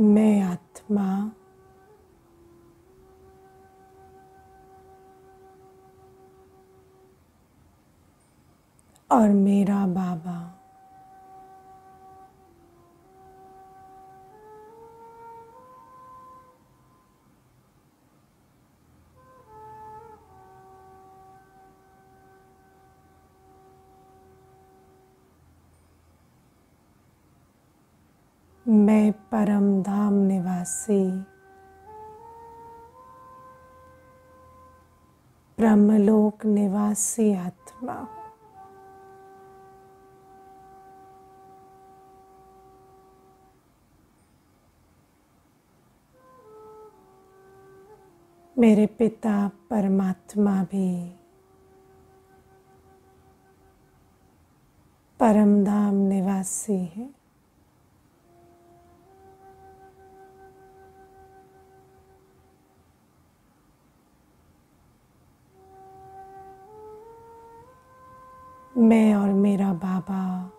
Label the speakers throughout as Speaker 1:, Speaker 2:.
Speaker 1: मैं आत्मा। और मेरा बाबा। मैं परम धाम निवासी। ब्रह्मलोक निवासी आत्मा। मेरे पिता परमात्मा भी। परमधाम निवासी हैं। मैं और मेरा बाबा।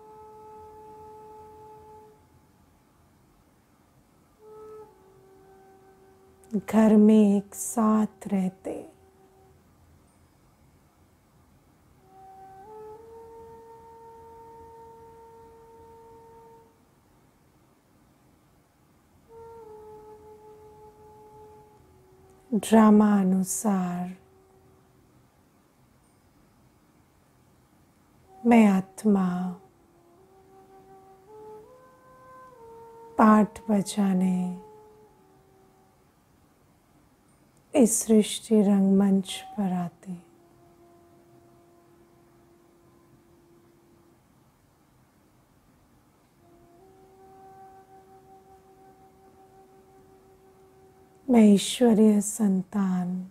Speaker 1: घर में एक साथ रहते। ड्रामा अनुसार मैं आत्मा। पाठ बजाने। इस सृष्टि रंगमंच पर आते। मैं ईश्वरीय संतान।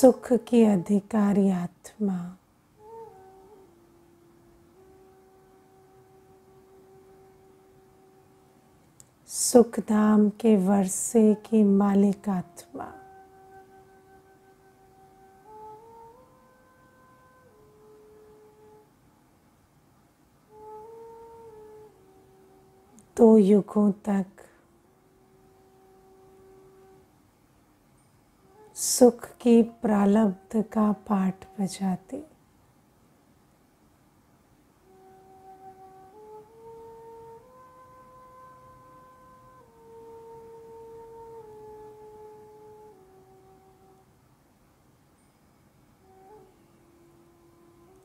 Speaker 1: सुख की अधिकारी आत्मा। सुखधाम के वर्षे की मालिक आत्मा। दो युगों तक सुख की प्रालब्ध का पाठ बजाती।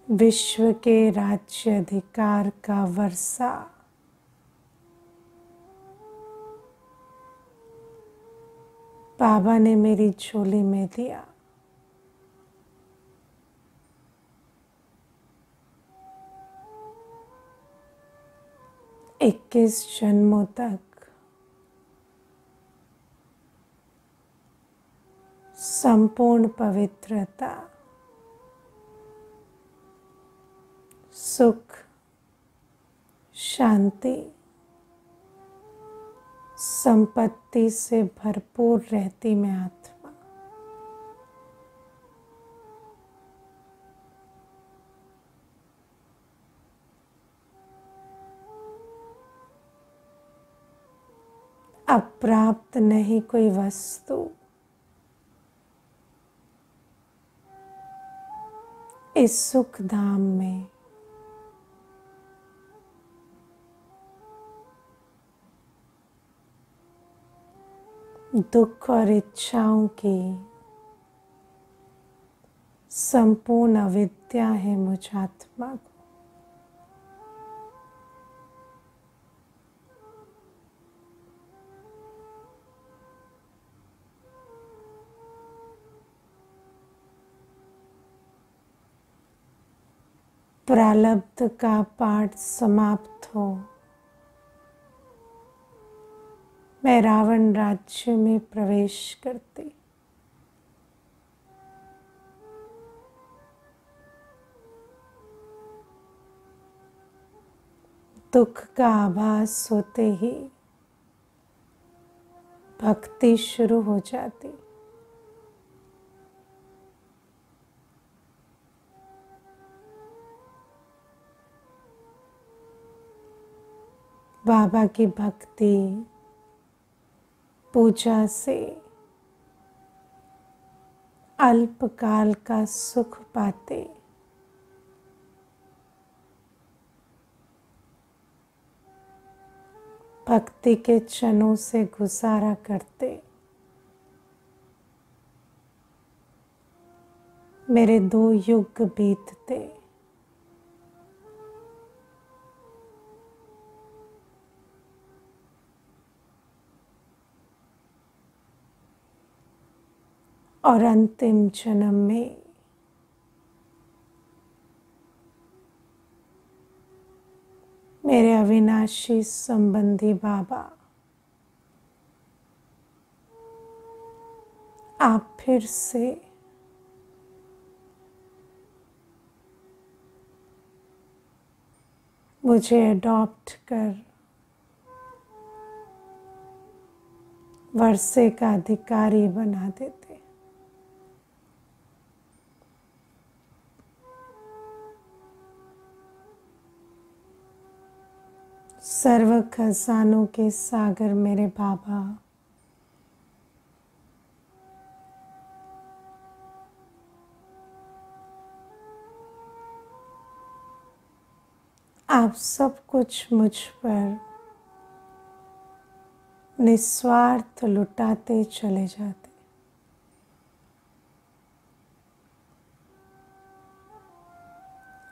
Speaker 1: विश्व के राज्य अधिकार का वर्षा। बाबा ने मेरी झोली में दिया। इक्कीस जन्मों तक संपूर्ण पवित्रता सुख शांति संपत्ति से भरपूर रहती मैं आत्मा। अप्राप्त नहीं कोई वस्तु। इस सुख धाम में दुख और इच्छाओं की संपूर्ण अविद्या है मुझ आत्मा को। प्रालब्ध का पाठ समाप्त हो। मैं रावण राज्य में प्रवेश करती। दुख का आभास होते ही भक्ति शुरू हो जाती। बाबा की भक्ति पूजा से अल्पकाल का सुख पाते। भक्ति के क्षणों से गुजारा करते। मेरे दो युग बीतते। और अंतिम जन्म में मेरे अविनाशी संबंधी बाबा, आप फिर से मुझे अडॉप्ट कर वर्षे का अधिकारी बना देते। सर्व खजानों के सागर मेरे बाबा। आप सब कुछ मुझ पर निस्वार्थ लुटाते चले जाते।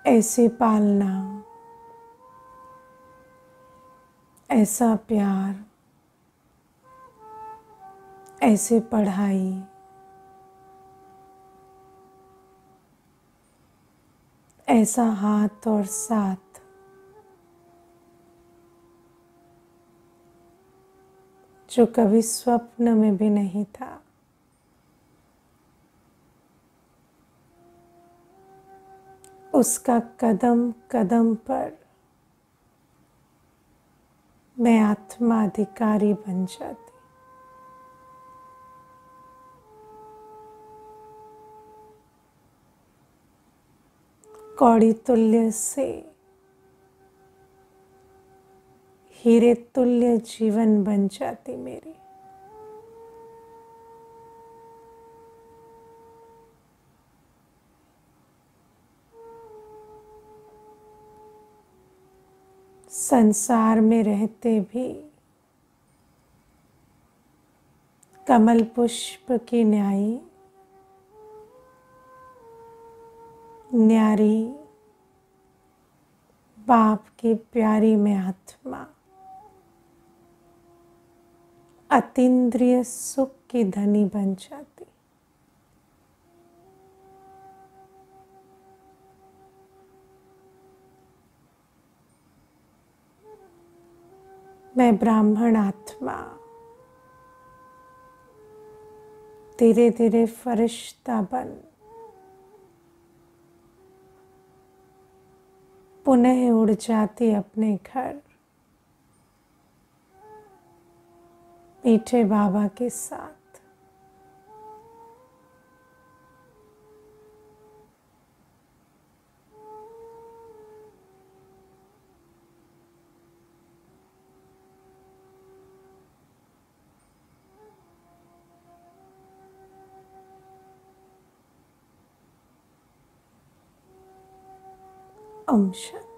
Speaker 1: ऐसी पालना ऐसा प्यार, ऐसी पढ़ाई, ऐसा हाथ और साथ, जो कभी स्वप्न में भी नहीं था। उसका कदम कदम पर मैं आत्मा अधिकारी बन जाती। कौड़ी तुल्य से हीरे तुल्य जीवन बन जाती मेरी। संसार में रहते भी कमल पुष्प की न्यायी, न्यारी बाप की प्यारी में आत्मा, अतीन्द्रिय सुख की धनी बन जाती। मैं ब्राह्मण आत्मा। धीरे धीरे फरिश्ता बन। पुनः उड़ जाती अपने घर। मीठे बाबा के साथ। ओम शांति